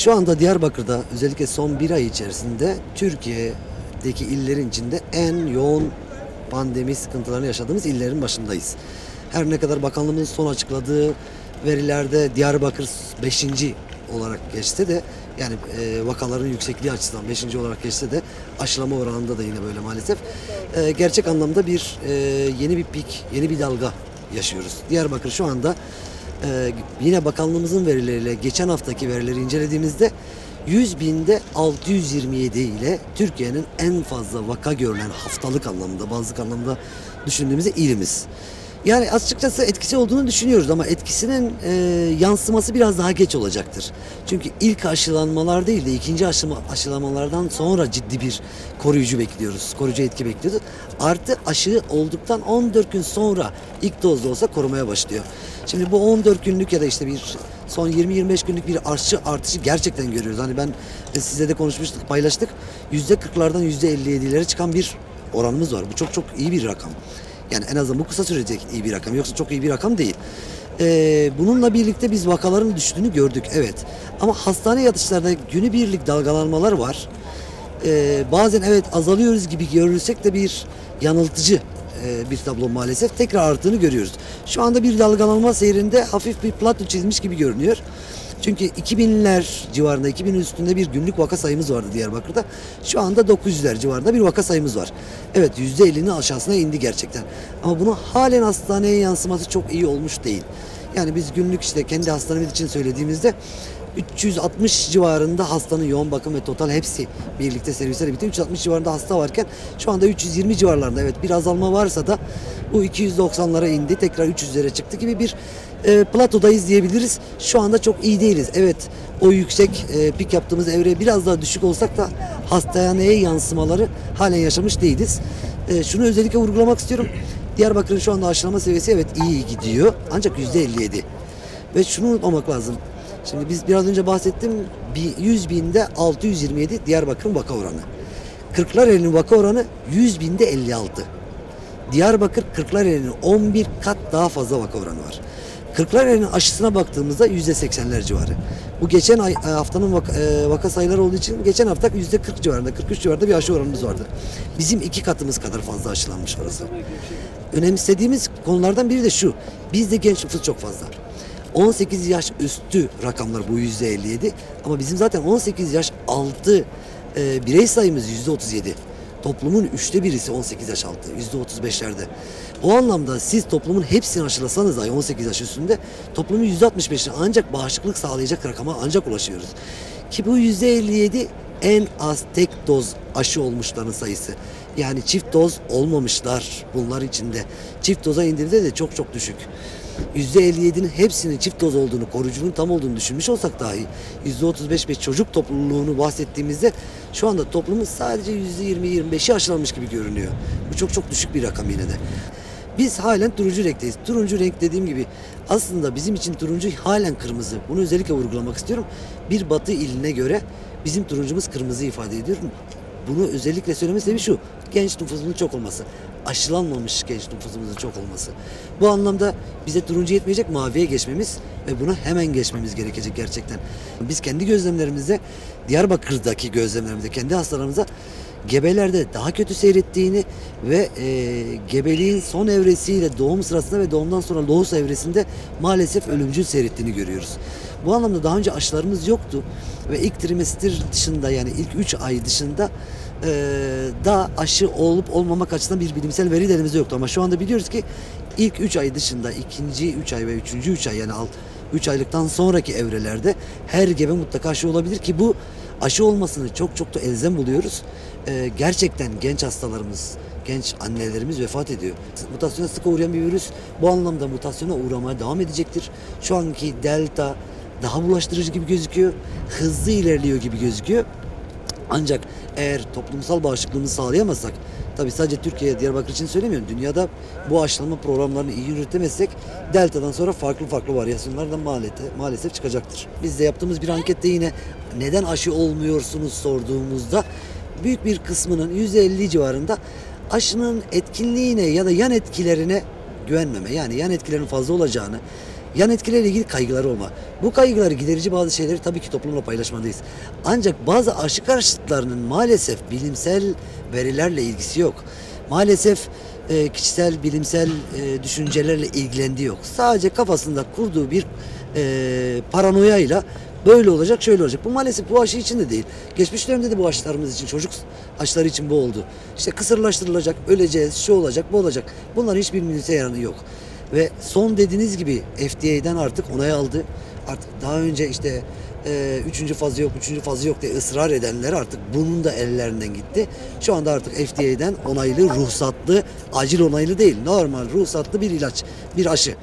Şu anda Diyarbakır'da özellikle son bir ay içerisinde Türkiye'deki illerin içinde en yoğun pandemi sıkıntılarını yaşadığımız illerin başındayız. Her ne kadar bakanlığımızın son açıkladığı verilerde Diyarbakır 5. olarak geçse de yani e, vakaların yüksekliği açısından 5. olarak geçse de aşılama oranında da yine böyle maalesef. E, gerçek anlamda bir e, yeni bir pik, yeni bir dalga yaşıyoruz. Diyarbakır şu anda ee, yine bakanlığımızın verileriyle geçen haftaki verileri incelediğimizde 100 binde 627 ile Türkiye'nin en fazla vaka görülen haftalık anlamda, bazı anlamda düşündüğümüzde ilimiz. Yani açıkçası etkisi olduğunu düşünüyoruz ama etkisinin e, yansıması biraz daha geç olacaktır. Çünkü ilk aşılanmalar değil de ikinci aşılama, aşılamalardan sonra ciddi bir koruyucu bekliyoruz. Koruyucu etki bekliyoruz. Artı aşı olduktan 14 gün sonra ilk dozda olsa korumaya başlıyor. Şimdi bu 14 günlük ya da işte bir son 20-25 günlük bir aşı artışı gerçekten görüyoruz. Hani ben e, size de konuşmuştuk, paylaştık. %40'lardan %57'lere çıkan bir oranımız var. Bu çok çok iyi bir rakam. Yani en azından bu kısa sürede iyi bir rakam. Yoksa çok iyi bir rakam değil. Ee, bununla birlikte biz vakaların düştüğünü gördük. Evet. Ama hastane yatışlarda günübirlik dalgalanmalar var. Ee, bazen evet azalıyoruz gibi görülsek de bir yanıltıcı bir tablo maalesef. Tekrar arttığını görüyoruz. Şu anda bir dalgalanma seyrinde hafif bir plato çizmiş gibi görünüyor. Çünkü 2000'ler civarında, 2000'in üstünde bir günlük vaka sayımız vardı Diyarbakır'da. Şu anda 900'ler civarında bir vaka sayımız var. Evet %50'nin aşağısına indi gerçekten. Ama bunu halen hastaneye yansıması çok iyi olmuş değil. Yani biz günlük işte kendi hastanemiz için söylediğimizde 360 civarında hastanın yoğun bakım ve total hepsi birlikte servisler bitti. 360 civarında hasta varken şu anda 320 civarlarında evet bir azalma varsa da bu 290'lara indi tekrar 300'lere çıktı gibi bir e, platodayız diyebiliriz. Şu anda çok iyi değiliz. Evet o yüksek e, pik yaptığımız evreye biraz daha düşük olsak da hastaneye yansımaları halen yaşamış değiliz. E, şunu özellikle vurgulamak istiyorum. Diyarbakır'ın şu anda aşılama seviyesi evet iyi gidiyor. Ancak %57. Ve şunu unutmamak lazım. Şimdi biz biraz önce bahsettim. 100 binde 627 Diyarbakır'ın vaka oranı. Kırklareli'nin vaka oranı 100 binde 56. Diyarbakır Kırklareli'nin 11 kat daha fazla vaka oranı var. Kırklareli'nin aşısına baktığımızda yüzde seksenler civarı. Bu geçen ay, e, haftanın vaka, e, vaka sayıları olduğu için geçen hafta yüzde 40 civarında, 43 civarında bir aşı oranımız vardı. Bizim iki katımız kadar fazla aşılanmış orası. Önemsediğimiz konulardan biri de şu. Bizde genç nüfus çok fazla. 18 yaş üstü rakamlar bu yüzde 57 ama bizim zaten 18 yaş altı e, birey sayımız yüzde 37. Toplumun üçte birisi 18 yaş altı, yüzde 35'lerde. O anlamda siz toplumun hepsini aşılasanız dahi 18 yaş üstünde toplumun yüzde 65'ine ancak bağışıklık sağlayacak rakama ancak ulaşıyoruz. Ki bu yüzde 57 en az tek doz aşı olmuşların sayısı. Yani çift doz olmamışlar bunlar içinde. Çift doza indirde de çok çok düşük. %57'nin hepsinin çift doz olduğunu, koruyucunun tam olduğunu düşünmüş olsak dahi %35 ve çocuk topluluğunu bahsettiğimizde şu anda toplumun sadece %20-25'i aşılanmış gibi görünüyor. Bu çok çok düşük bir rakam yine de. Biz halen turuncu renkteyiz. Turuncu renk dediğim gibi aslında bizim için turuncu halen kırmızı. Bunu özellikle vurgulamak istiyorum. Bir batı iline göre bizim turuncumuz kırmızı ifade ediyor. Bunu özellikle söyleme sebebi şu. Genç nüfusun çok olması. Aşılanmamış genç nüfusumuzun çok olması. Bu anlamda bize turuncu yetmeyecek maviye geçmemiz ve buna hemen geçmemiz gerekecek gerçekten. Biz kendi gözlemlerimizde Diyarbakır'daki gözlemlerimizde kendi hastalarımıza gebelerde daha kötü seyrettiğini ve e, gebeliğin son evresiyle doğum sırasında ve doğumdan sonra loğus evresinde maalesef ölümcül seyrettiğini görüyoruz. Bu anlamda daha önce aşılarımız yoktu ve ilk trimester dışında yani ilk 3 ay dışında e, da aşı olup olmamak açısından bir bilimsel veri de yoktu. Ama şu anda biliyoruz ki ilk 3 ay dışında ikinci 3 ay ve üçüncü 3 ay yani 3 aylıktan sonraki evrelerde her gebe mutlaka aşı olabilir ki bu aşı olmasını çok çok da elzem buluyoruz. Ee, gerçekten genç hastalarımız, genç annelerimiz vefat ediyor. Mutasyona sık uğrayan bir virüs bu anlamda mutasyona uğramaya devam edecektir. Şu anki delta daha bulaştırıcı gibi gözüküyor. Hızlı ilerliyor gibi gözüküyor. Ancak eğer toplumsal bağışıklığımızı sağlayamazsak, tabi sadece Türkiye, Diyarbakır için söylemiyorum. Dünyada bu aşılama programlarını iyi yürütemezsek Delta'dan sonra farklı farklı varyasyonlar da maalesef, maalesef çıkacaktır. Biz de yaptığımız bir ankette yine neden aşı olmuyorsunuz sorduğumuzda büyük bir kısmının %50 civarında aşının etkinliğine ya da yan etkilerine güvenmeme yani yan etkilerin fazla olacağını yan etkilerle ilgili kaygıları olma. Bu kaygıları giderici bazı şeyleri tabii ki toplumla paylaşmalıyız. Ancak bazı aşı karşıtlarının maalesef bilimsel verilerle ilgisi yok. Maalesef e, kişisel bilimsel e, düşüncelerle ilgilendiği yok. Sadece kafasında kurduğu bir e, paranoyayla böyle olacak şöyle olacak. Bu maalesef bu aşı için de değil. Geçmiş dönemde de bu aşılarımız için çocuk aşıları için bu oldu. İşte kısırlaştırılacak, öleceğiz, şu olacak, bu olacak. Bunların hiçbirinin yararı yok. Ve son dediğiniz gibi FDA'den artık onay aldı. Artık daha önce işte e, üçüncü fazı yok, üçüncü fazı yok diye ısrar edenler artık bunun da ellerinden gitti. Şu anda artık FDA'den onaylı, ruhsatlı, acil onaylı değil, normal ruhsatlı bir ilaç, bir aşı.